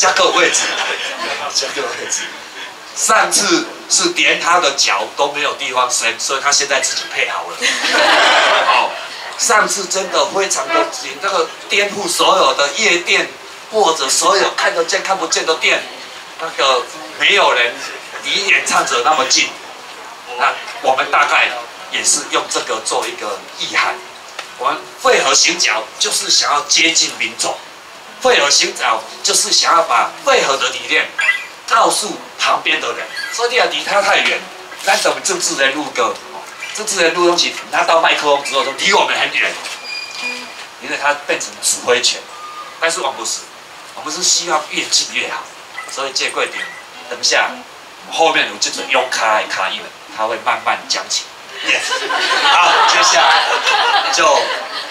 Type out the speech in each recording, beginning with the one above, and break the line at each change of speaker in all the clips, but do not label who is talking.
加个位置，加个位置。上次是连他的脚都没有地方伸，所以他现在自己配好了。好，上次真的非常的紧，那个颠覆所有的夜店或者所有看得见看不见的店，那个没有人离演唱者那么近。那我们大概也是用这个做一个意涵。我们汇合行脚就是想要接近民众，汇合行脚就是想要把汇合的理念告诉旁边的人。所以你要离他太远，但是我们政治人录歌，政治人录东西，拿到麦克风之后就离我们很远，因为他变成指挥权。但是我们不是，我们是希望越近越好。所以借贵点，等一下后面有这种用卡卡音，他会慢慢讲起。好，接下来就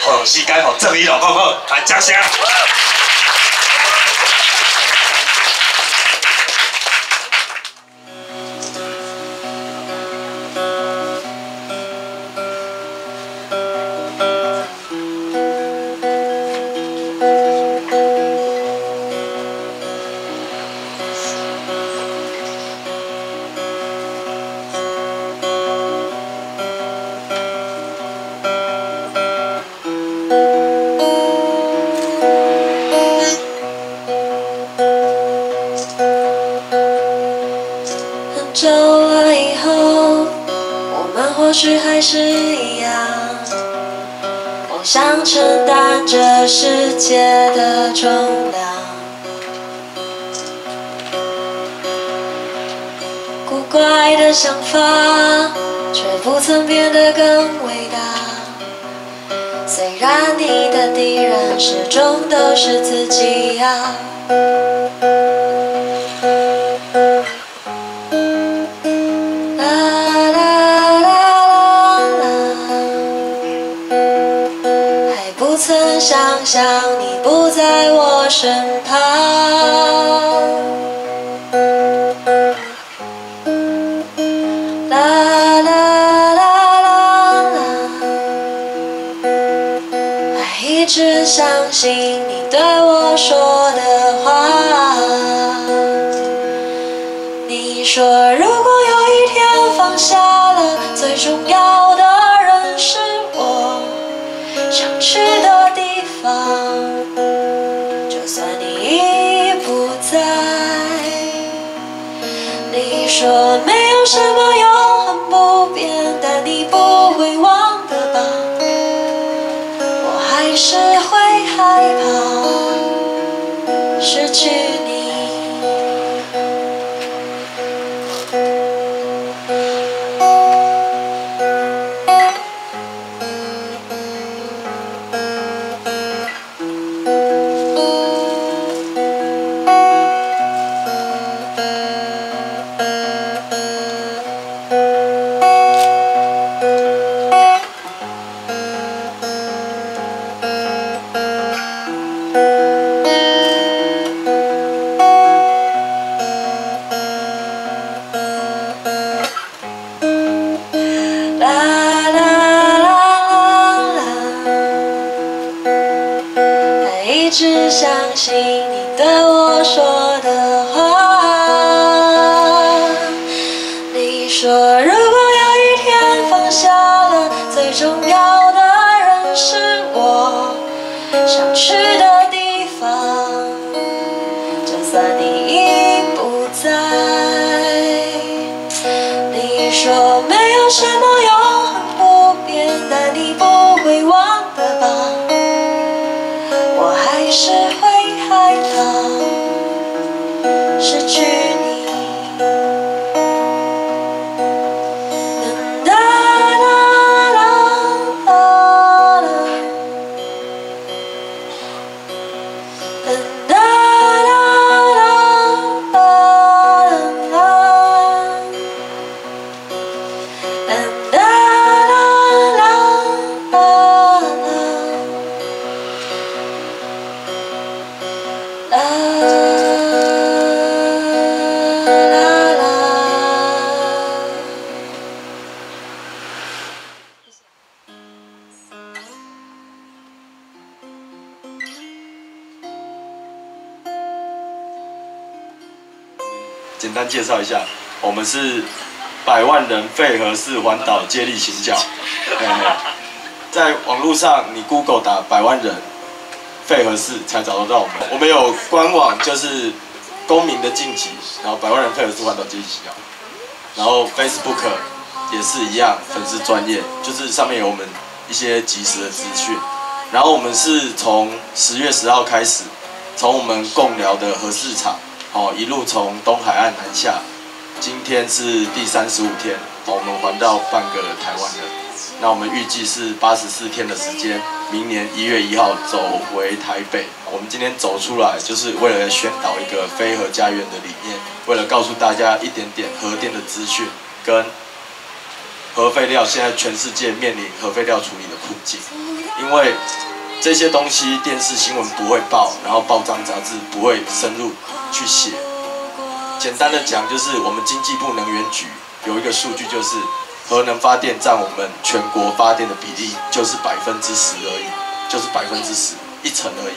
好时间和郑一老公公来讲声。
承怪的想法却不曾变得更伟大。虽然你的敌人始终都是自己啊。想象你不在我身旁，相信你对我说的话。你说如果有一天放下了，最重要的人是我，想去的地方。就算你已不在，你说没有什么永恒不变，但你不会忘的吧？我还是会害怕失去。说如果有一天放下了最重要的人是我，想去的地方，就算你已
不在。
你说没有什么永恒不变，但你不会忘的吧？我还是会害怕失去。
介绍一下，我们是百万人费和氏环岛接力行脚。在网络上你 Google 打百万人费和氏才找得到我们。我们有官网，就是公民的晋级，然后百万人费和氏环岛接力行脚。然后 Facebook 也是一样，粉丝专业，就是上面有我们一些及时的资讯。然后我们是从十月十号开始，从我们共聊的和市场，哦，一路从东海岸南下，今天是第三十五天，我们环到半个台湾了。那我们预计是八十四天的时间，明年一月一号走回台北。我们今天走出来，就是为了宣导一个非核家园的理念，为了告诉大家一点点核电的资讯，跟核废料现在全世界面临核废料处理的困境，因为这些东西电视新闻不会报，然后报章杂志不会深入去写。简单的讲，就是我们经济部能源局有一个数据，就是核能发电占我们全国发电的比例就是百分之十而已，就是百分之十一成而已。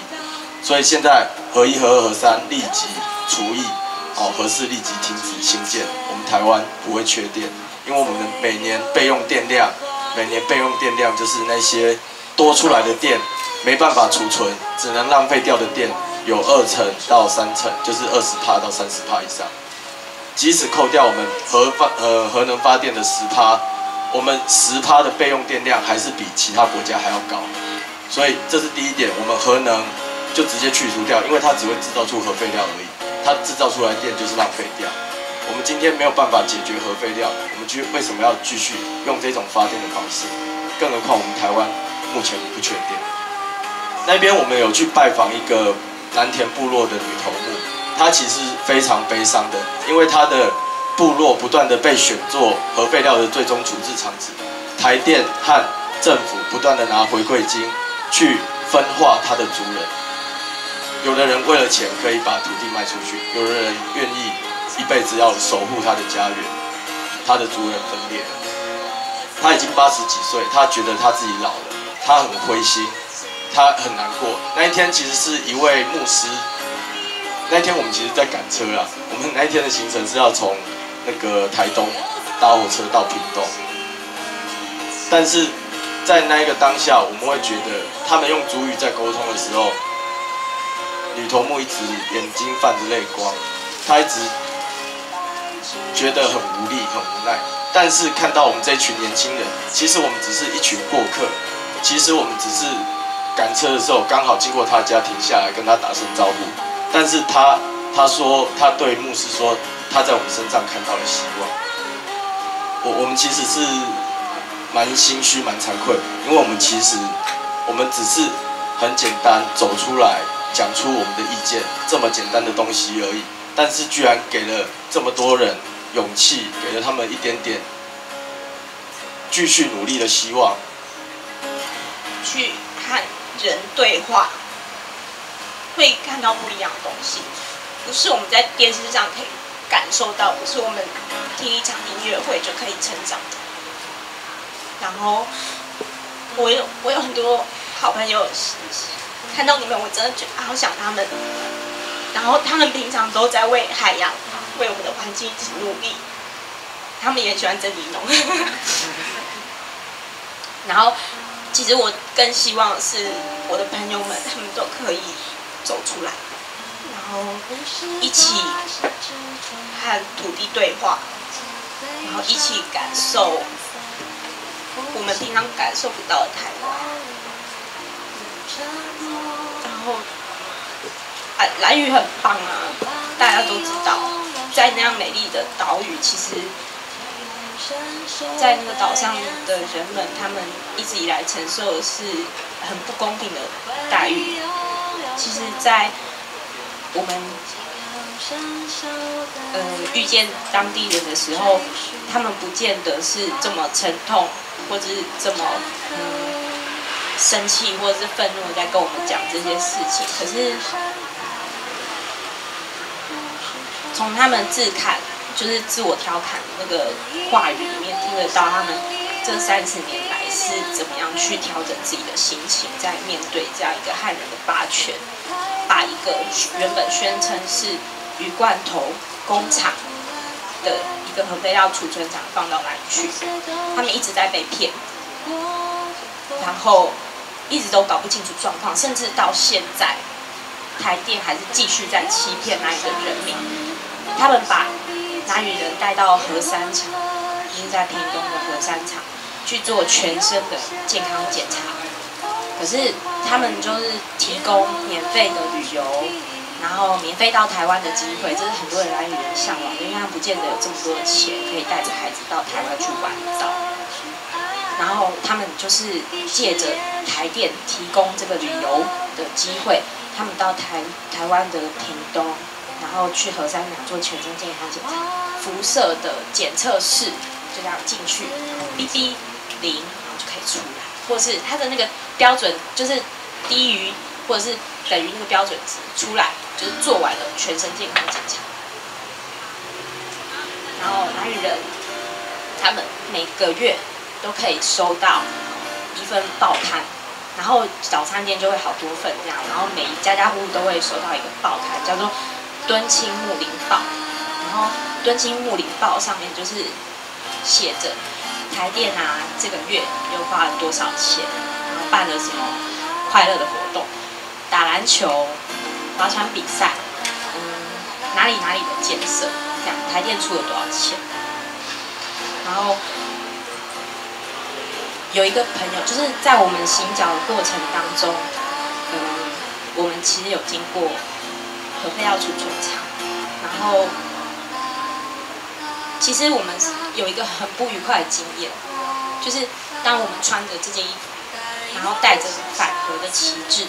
所以现在核一、核二、核三立即除役，哦，核四立即停止新建，我们台湾不会缺电。因为我们的每年备用电量，每年备用电量就是那些多出来的电没办法储存，只能浪费掉的电有二成到三成，就是二十帕到三十帕以上。即使扣掉我们核发呃核能发电的十帕，我们十帕的备用电量还是比其他国家还要高。所以这是第一点，我们核能就直接去除掉，因为它只会制造出核废料而已，它制造出来电就是浪费掉。我们今天没有办法解决核废料，我们就为什么要继续用这种发电的方式？更何况我们台湾目前不缺电。那边我们有去拜访一个蓝田部落的女头目，她其实非常悲伤的，因为她的部落不断的被选作核废料的最终处置场址，台电和政府不断的拿回馈金去分化她的族人。有的人为了钱可以把土地卖出去，有的人愿意。一辈子要守护他的家园，他的族人分裂了。他已经八十几岁，他觉得他自己老了，他很灰心，他很难过。那一天其实是一位牧师，那一天我们其实在赶车啊，我们 那一天的行程是要从那个台东搭火车到屏东，但是在那一个当下，我们会觉得他们用主语在沟通的时候，女头目一直眼睛泛着泪光，她一直。觉得很无力、很无奈，但是看到我们这群年轻人，其实我们只是一群过客，其实我们只是赶车的时候刚好经过他家停下来跟他打声招呼，但是他他说他对牧师说他在我们身上看到了希望，我我们其实是蛮心虚、蛮惭愧，因为我们其实我们只是很简单走出来讲出我们的意见，这么简单的东西而已。但是居然给了这么多人勇气，给了他们一点点继续努力的希望。
去人对话，会看到不一样的东西，不是我们在电视上可以感受到，不是我们听一场音乐会就可以成长的。然后我有我有很多好朋友，看到你们，我真的觉得好想他们。然后他们平常都在为海洋、为我们的环境一直努力。他们也喜欢整理农。然后，其实我更希望是我的朋友们，他们都可以走出来，然后一起和土地对话，然后一起感受我们平常感受不到的台湾。然后。蓝屿很棒啊，大家都知道，在那样美丽的岛屿，其实，在那个岛上的人们，他们一直以来承受的是很不公平的待遇。其实，在我们呃遇见当地人的时候，他们不见得是这么沉痛，或者是这么生气，或者是愤怒，在跟我们讲这些事情。可是。从他们自看，就是自我调侃那个话语里面，听得到他们这三十年来是怎么样去调整自己的心情，在面对这样一个汉人的霸权，把一个原本宣称是鱼罐头工厂的一个核废料储存厂放到哪里去，他们一直在被骗，然后一直都搞不清楚状况，甚至到现在，台电还是继续在欺骗那一个人民。他们把南屿人带到核三厂，就是在屏东的核三厂去做全身的健康检查，可是他们就是提供免费的旅游。然后免费到台湾的机会，这是很多人来旅游向往，因为他不见得有这么多的钱可以带着孩子到台湾去玩到。然后他们就是借着台电提供这个旅游的机会，他们到台台湾的屏东，然后去核三厂做全身健康检查，辐射的检测室就这样进去，B B 零，然后就可以出来，或是它的那个标准就是低于或者是等于那个标准值出来。就是做完了全身健康检查，然后男女人他们每个月都可以收到一份报刊，然后早餐店就会好多份这样，然后每一家家户户都会收到一个报刊，叫做《敦亲睦邻报》，然后《敦亲睦邻报》上面就是写着台电啊这个月又花了多少钱，然后办了什么快乐的活动，打篮球。划船比赛，嗯，哪里哪里的建设，这样台电出了多少钱？然后有一个朋友，就是在我们行脚的过程当中，嗯，我们其实有经过核废料储存厂，然后其实我们有一个很不愉快的经验，就是当我们穿着这件衣服，然后带着反核的旗帜。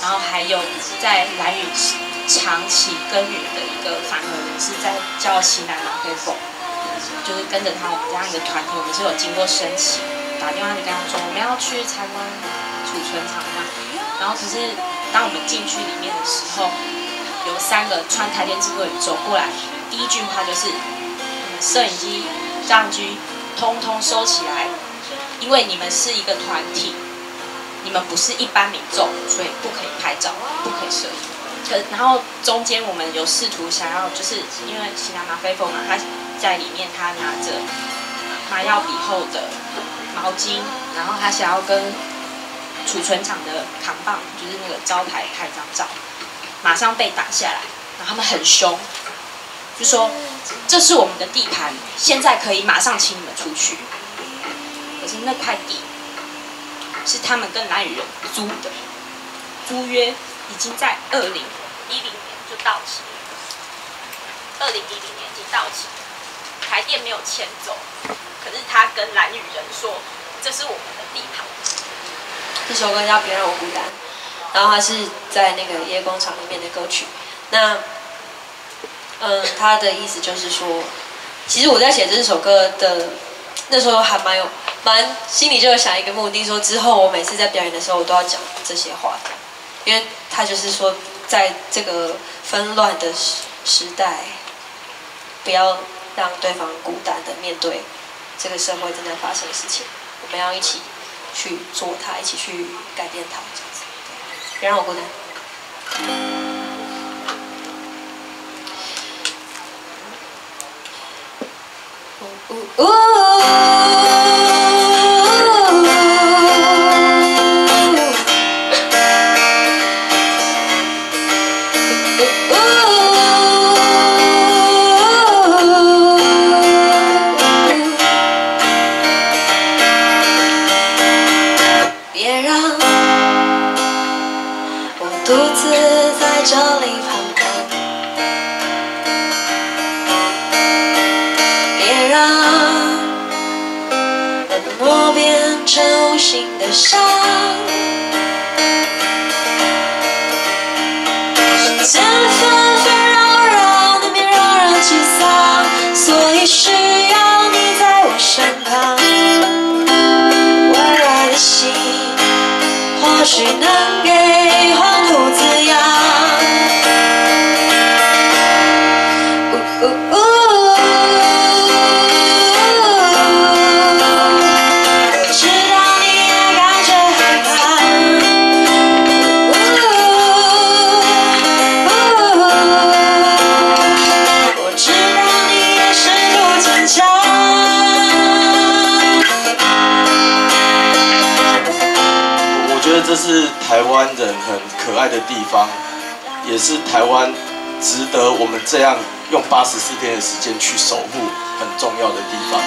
然后还有在蓝雨长期耕耘的一个反核人士，在叫西南马飞凤，就是跟着他我们这样一个团体，我们是有经过申请，打电话去跟他说我们要去参观储存厂嘛。然后可是当我们进去里面的时候，有三个穿台电制服人走过来，第一句话就是摄影机、相机通通收起来，因为你们是一个团体。你们不是一般民众，所以不可以拍照，不可以摄影。可然后中间我们有试图想要，就是因为西南马飞凤嘛，他在里面他拿着麻药笔后的毛巾，然后他想要跟储存厂的扛棒，就是那个招牌拍张照，马上被打下来。然后他们很凶，就说这是我们的地盘，现在可以马上请你们出去。可是那块地。是他们跟蓝屿人租的，租约已经在二零一零年就到期，二零一零年已经到期，台电没有迁走，可是他跟蓝屿人说这是我们的地盘。
这首歌叫《别让我孤单》，然后他是在那个夜工厂里面的歌曲。那，嗯，他的意思就是说，其实我在写这首歌的那时候还蛮有。蛮心里就有想一个目的，说之后我每次在表演的时候，我都要讲这些话，因为他就是说，在这个纷乱的时时代，不要让对方孤单的面对这个社会正在发生的事情，我们要一起去做它，一起去改变它，这样子，别让我孤单。独自在这里彷徨别让冷漠变成无形的伤。前方何时能给黄兔子？
这是台湾人很可爱的地方也是台湾值得我们这样用八十四天的时间去守护很重要的地方。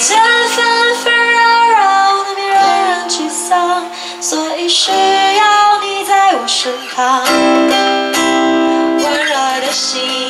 间纷纷扰扰人沮丧所以需要你在我身旁温热的心